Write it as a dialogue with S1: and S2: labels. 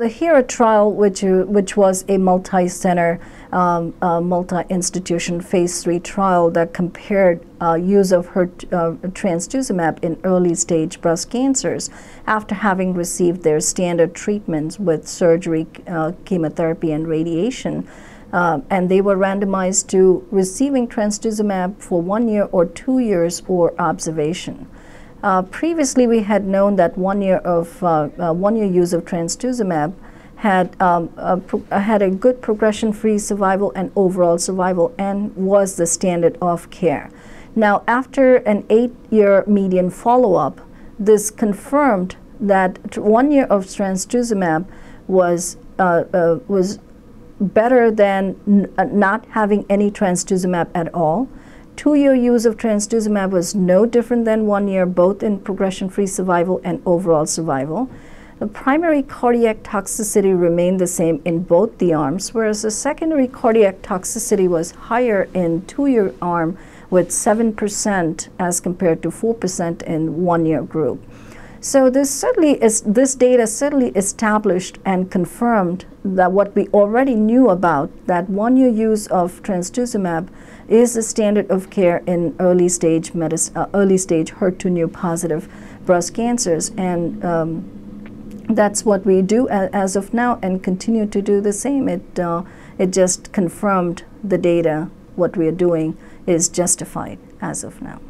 S1: The HERA trial, which, uh, which was a multi-center, um, uh, multi-institution phase three trial that compared uh, use of her, uh, trastuzumab in early stage breast cancers after having received their standard treatments with surgery, uh, chemotherapy, and radiation. And they were randomized to receiving trastuzumab for one year or two years or observation. Uh, previously, we had known that one year of uh, uh, one year use of trastuzumab had um, a had a good progression-free survival and overall survival, and was the standard of care. Now, after an eight-year median follow-up, this confirmed that one year of trastuzumab was uh, uh, was better than not having any trastuzumab at all Two-year use of trastuzumab was no different than one year, both in progression-free survival and overall survival. The primary cardiac toxicity remained the same in both the arms, whereas the secondary cardiac toxicity was higher in two-year arm with 7% as compared to 4% in one-year group. So this certainly is this data certainly established and confirmed that what we already knew about that one year use of trastuzumab is the standard of care in early stage uh, early stage HER2 neu positive breast cancers and um, that's what we do as of now and continue to do the same. It, uh, it just confirmed the data, what we are doing is justified as of now.